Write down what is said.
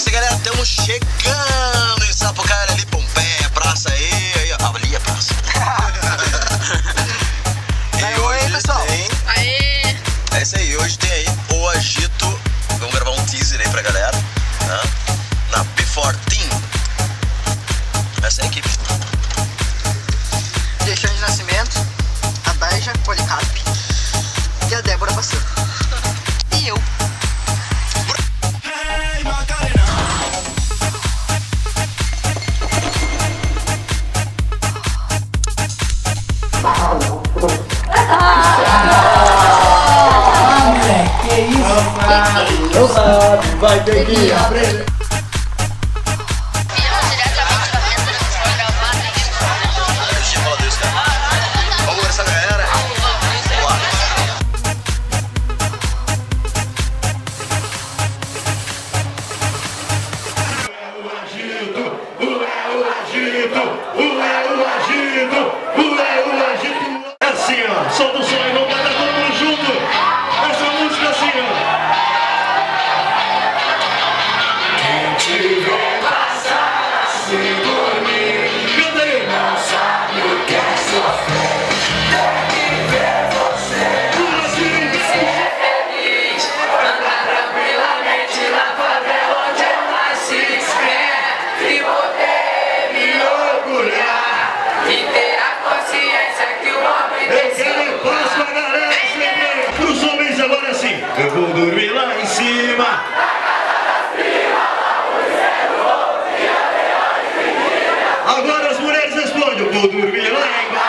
isso, galera. Estamos chegando em Sapucaia, ali, Pompeia, praça aí. aí. Ali é praça. e aí, hoje pessoal. tem... Aê! É isso aí. Hoje tem aí o Agito. Vamos gravar um teaser aí pra galera. Né? Na P14. Essa é a equipe. Alexandre Nascimento, a Beija Policarp e a Débora Baceiro. Ah, moleque, que isso? sabe vai ter que aprender. gonna do to.